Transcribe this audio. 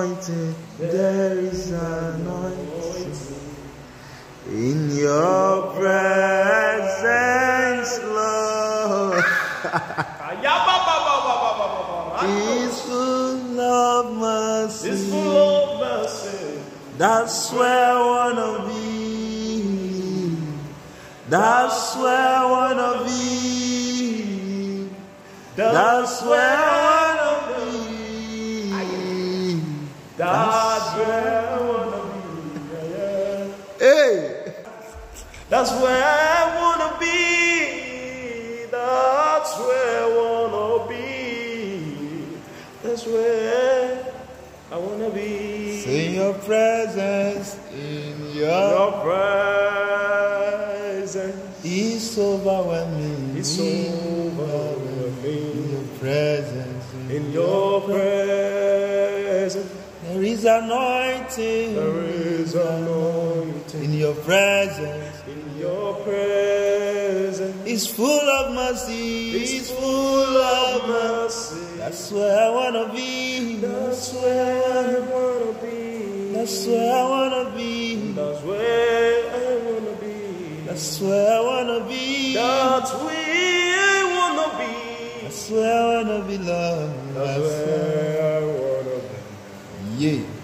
anointing. There is anointing in your presence, Lord. Is full of mercy. It's full of mercy. That's where I wanna be. That's where I wanna be. That's where I wanna be. That's where I wanna be. Yeah, yeah. Hey, That's where I wanna be. That's where I wanna be. That's where I wanna be. in your presence, in your Your presence is overwhelming. In overwhelming. your presence, In your presence there is anointing. there is anointing. In your presence. In your presence It's full of mercy. is It's full of mercy. That's where I wanna be. That's where I wanna be. That's where I wanna be. That's where I wanna be. That's where I wanna be. That's where I wanna be. That's where I wanna be, Lord. That's where I wanna be. Yeah.